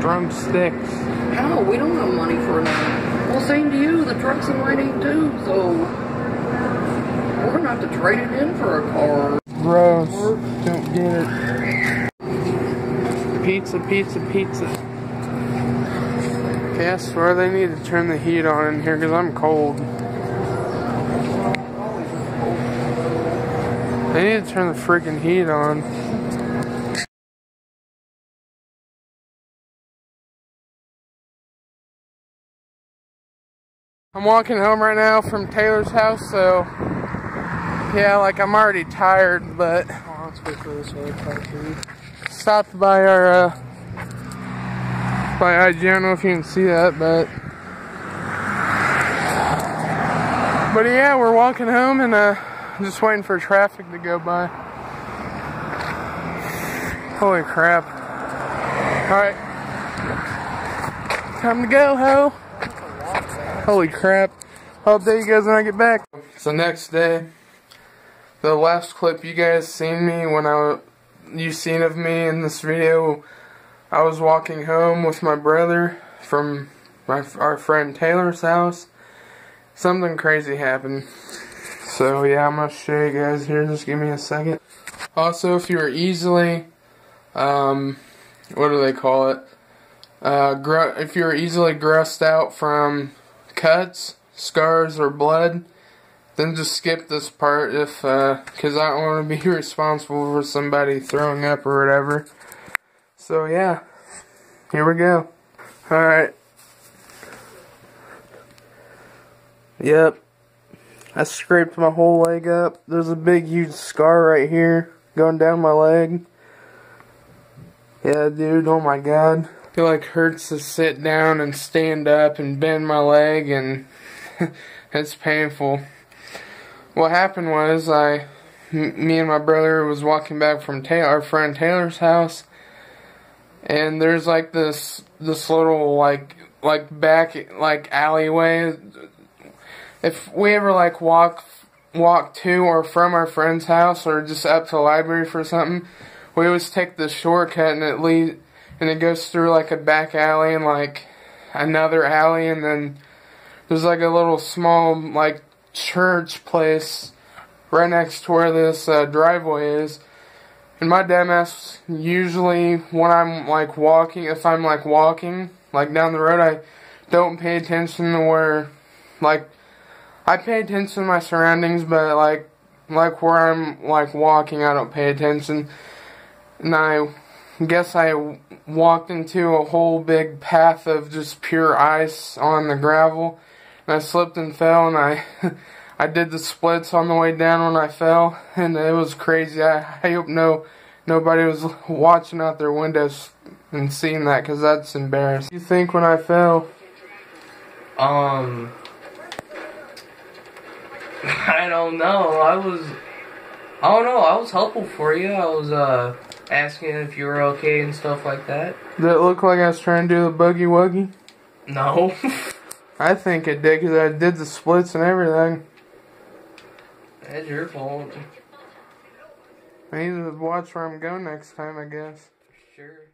drumsticks. How? We don't have money for that. Well, same to you. The truck's in name too, so we're gonna have to trade it in for a car. Gross. Don't get it. Pizza, pizza, pizza. Okay, I swear they need to turn the heat on in here because I'm cold. They need to turn the freaking heat on. I'm walking home right now from Taylor's house, so yeah, like I'm already tired, but stopped by our uh, by IG. I don't know if you can see that, but but yeah, we're walking home and uh, just waiting for traffic to go by. Holy crap! All right, time to go, ho! Holy crap! I'll update you guys when I get back. So next day. The last clip you guys seen me when I you seen of me in this video, I was walking home with my brother from my our friend Taylor's house. Something crazy happened. So yeah, I'm gonna show you guys here. Just give me a second. Also, if you're easily, um, what do they call it? Uh, if you're easily grossed out from cuts, scars, or blood, then just skip this part if, uh, cause I don't want to be responsible for somebody throwing up or whatever. So yeah, here we go. Alright. Yep. I scraped my whole leg up. There's a big huge scar right here going down my leg. Yeah, dude, oh my god. It like hurts to sit down and stand up and bend my leg and it's painful what happened was I, me and my brother was walking back from our friend Taylor's house, and there's like this this little like like back like alleyway. If we ever like walk walk to or from our friend's house or just up to the library for something, we always take the shortcut and it lead and it goes through like a back alley and like another alley and then there's like a little small like church place right next to where this uh, driveway is. And my dumbass usually when I'm like walking, if I'm like walking like down the road, I don't pay attention to where like I pay attention to my surroundings, but like like where I'm like walking, I don't pay attention. And I guess I walked into a whole big path of just pure ice on the gravel. And I slipped and fell, and I I did the splits on the way down when I fell, and it was crazy. I, I hope no nobody was watching out their windows and seeing that, because that's embarrassing. You think when I fell? Um, I don't know. I was, I don't know. I was helpful for you. I was uh asking if you were okay and stuff like that. Did it look like I was trying to do the boogie woogie? No. I think it did, because I did the splits and everything. That's your fault. I need to watch where I'm going next time, I guess. Sure.